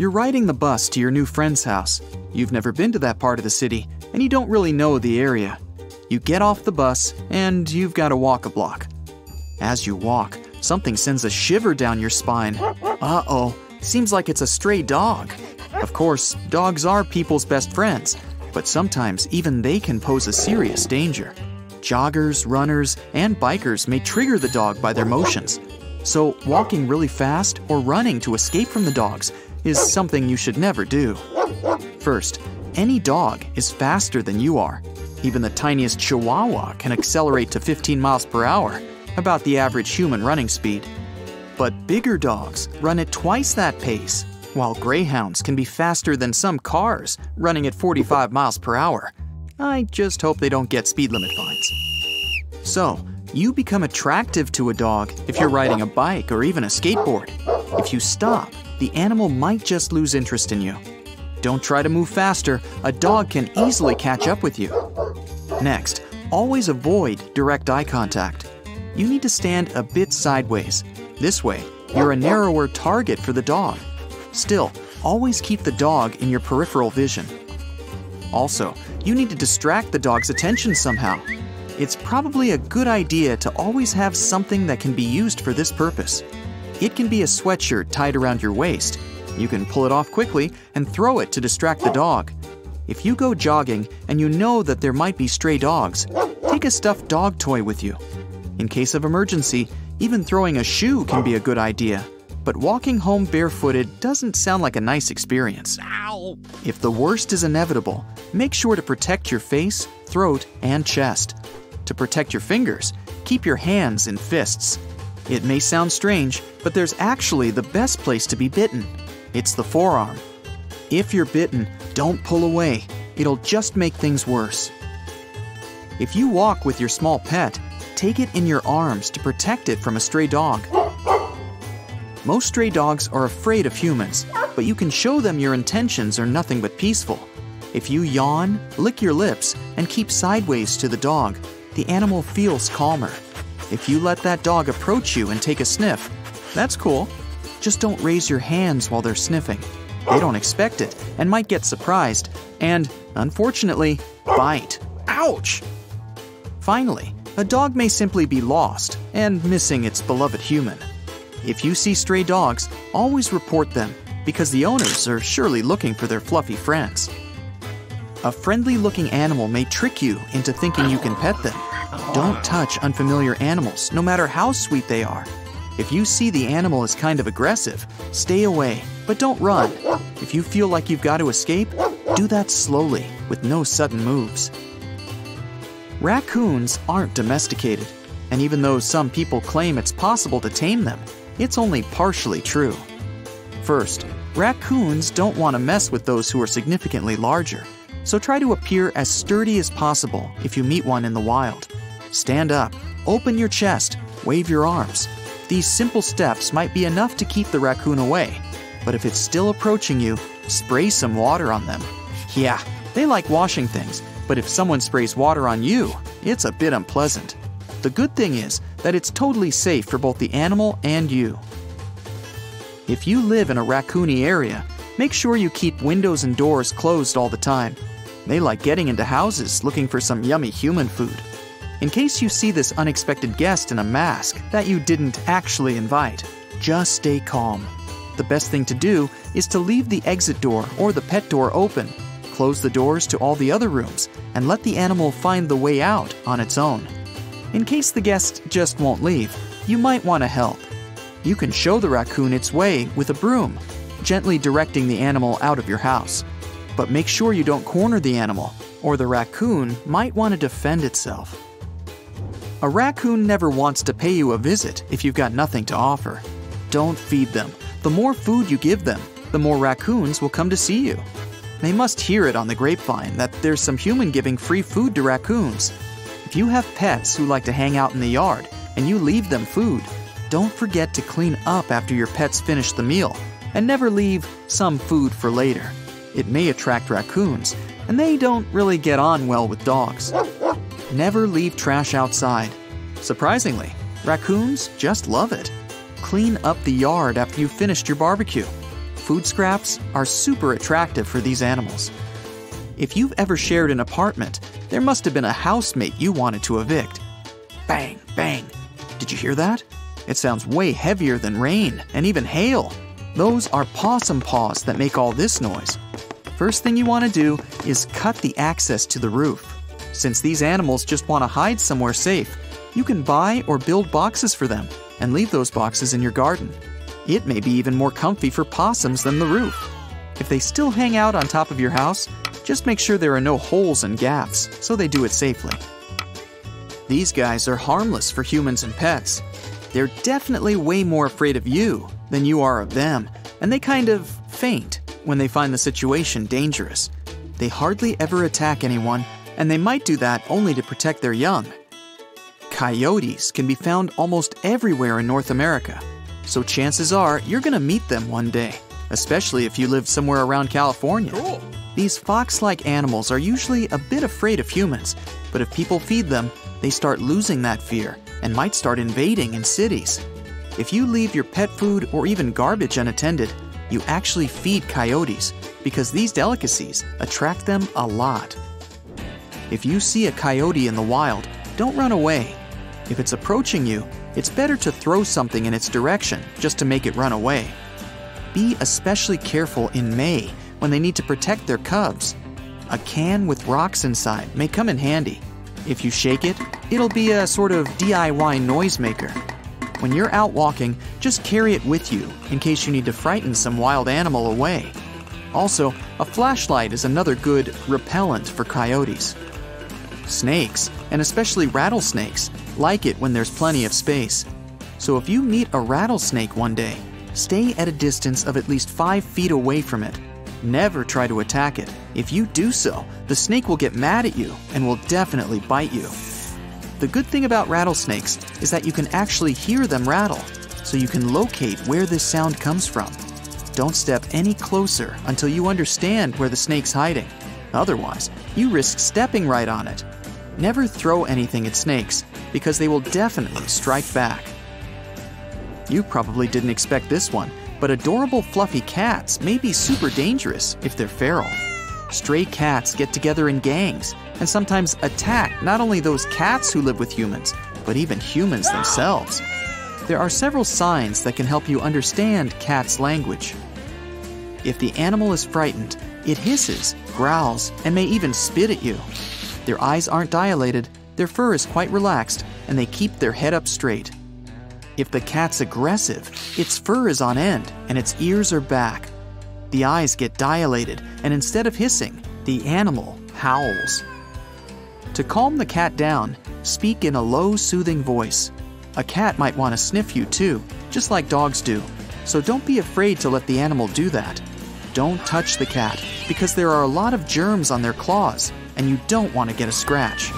You're riding the bus to your new friend's house. You've never been to that part of the city, and you don't really know the area. You get off the bus, and you've got to walk a block. As you walk, something sends a shiver down your spine. Uh oh, seems like it's a stray dog. Of course, dogs are people's best friends, but sometimes even they can pose a serious danger. Joggers, runners, and bikers may trigger the dog by their motions. So, walking really fast or running to escape from the dogs is something you should never do. First, any dog is faster than you are. Even the tiniest chihuahua can accelerate to 15 miles per hour, about the average human running speed. But bigger dogs run at twice that pace, while greyhounds can be faster than some cars, running at 45 miles per hour. I just hope they don't get speed limit fines. So, you become attractive to a dog if you're riding a bike or even a skateboard. If you stop, the animal might just lose interest in you. Don't try to move faster, a dog can easily catch up with you. Next, always avoid direct eye contact. You need to stand a bit sideways. This way, you're a narrower target for the dog. Still, always keep the dog in your peripheral vision. Also, you need to distract the dog's attention somehow. It's probably a good idea to always have something that can be used for this purpose. It can be a sweatshirt tied around your waist. You can pull it off quickly and throw it to distract the dog. If you go jogging and you know that there might be stray dogs, take a stuffed dog toy with you. In case of emergency, even throwing a shoe can be a good idea. But walking home barefooted doesn't sound like a nice experience. Ow! If the worst is inevitable, make sure to protect your face, throat, and chest. To protect your fingers, keep your hands in fists. It may sound strange, but there's actually the best place to be bitten. It's the forearm. If you're bitten, don't pull away. It'll just make things worse. If you walk with your small pet, take it in your arms to protect it from a stray dog. Most stray dogs are afraid of humans, but you can show them your intentions are nothing but peaceful. If you yawn, lick your lips, and keep sideways to the dog, the animal feels calmer. If you let that dog approach you and take a sniff, that's cool. Just don't raise your hands while they're sniffing. They don't expect it and might get surprised, and, unfortunately, bite. Ouch! Finally, a dog may simply be lost and missing its beloved human. If you see stray dogs, always report them because the owners are surely looking for their fluffy friends. A friendly looking animal may trick you into thinking you can pet them. Don't touch unfamiliar animals, no matter how sweet they are. If you see the animal is kind of aggressive, stay away, but don't run. If you feel like you've got to escape, do that slowly, with no sudden moves. Raccoons aren't domesticated, and even though some people claim it's possible to tame them, it's only partially true. First, raccoons don't want to mess with those who are significantly larger, so try to appear as sturdy as possible if you meet one in the wild. Stand up, open your chest, wave your arms. These simple steps might be enough to keep the raccoon away, but if it's still approaching you, spray some water on them. Yeah, they like washing things, but if someone sprays water on you, it's a bit unpleasant. The good thing is that it's totally safe for both the animal and you. If you live in a raccoony area, make sure you keep windows and doors closed all the time. They like getting into houses looking for some yummy human food. In case you see this unexpected guest in a mask that you didn't actually invite, just stay calm. The best thing to do is to leave the exit door or the pet door open, close the doors to all the other rooms, and let the animal find the way out on its own. In case the guest just won't leave, you might want to help. You can show the raccoon its way with a broom, gently directing the animal out of your house. But make sure you don't corner the animal, or the raccoon might want to defend itself. A raccoon never wants to pay you a visit if you've got nothing to offer. Don't feed them. The more food you give them, the more raccoons will come to see you. They must hear it on the grapevine that there's some human giving free food to raccoons. If you have pets who like to hang out in the yard and you leave them food, don't forget to clean up after your pets finish the meal and never leave some food for later. It may attract raccoons, and they don't really get on well with dogs. Never leave trash outside. Surprisingly, raccoons just love it. Clean up the yard after you've finished your barbecue. food scraps are super attractive for these animals. If you've ever shared an apartment, there must have been a housemate you wanted to evict. Bang, bang. Did you hear that? It sounds way heavier than rain and even hail. Those are possum paws that make all this noise. First thing you want to do is cut the access to the roof. Since these animals just want to hide somewhere safe, you can buy or build boxes for them and leave those boxes in your garden. It may be even more comfy for possums than the roof. If they still hang out on top of your house, just make sure there are no holes and gaps so they do it safely. These guys are harmless for humans and pets. They're definitely way more afraid of you than you are of them, and they kind of faint when they find the situation dangerous. They hardly ever attack anyone, and they might do that only to protect their young. Coyotes can be found almost everywhere in North America, so chances are you're going to meet them one day, especially if you live somewhere around California. Cool. These fox like animals are usually a bit afraid of humans, but if people feed them, they start losing that fear and might start invading in cities. If you leave your pet food or even garbage unattended, you actually feed coyotes because these delicacies attract them a lot. If you see a coyote in the wild, don't run away. If it's approaching you, it's better to throw something in its direction just to make it run away. Be especially careful in May when they need to protect their cubs. A can with rocks inside may come in handy. If you shake it, it'll be a sort of DIY noisemaker. When you're out walking, just carry it with you in case you need to frighten some wild animal away. Also, a flashlight is another good repellent for coyotes. Snakes, and especially rattlesnakes, like it when there's plenty of space. So if you meet a rattlesnake one day, stay at a distance of at least 5 feet away from it. Never try to attack it. If you do so, the snake will get mad at you and will definitely bite you. The good thing about rattlesnakes is that you can actually hear them rattle, so you can locate where this sound comes from. Don't step any closer until you understand where the snake's hiding. Otherwise, you risk stepping right on it. Never throw anything at snakes, because they will definitely strike back. You probably didn't expect this one, but adorable fluffy cats may be super dangerous if they're feral. Stray cats get together in gangs and sometimes attack not only those cats who live with humans, but even humans themselves. There are several signs that can help you understand cats' language. If the animal is frightened, it hisses, growls, and may even spit at you. Their eyes aren't dilated, their fur is quite relaxed, and they keep their head up straight. If the cat's aggressive, its fur is on end and its ears are back. The eyes get dilated, and instead of hissing, the animal howls. To calm the cat down, speak in a low, soothing voice. A cat might want to sniff you too, just like dogs do, so don't be afraid to let the animal do that. Don't touch the cat, because there are a lot of germs on their claws, and you don't want to get a scratch.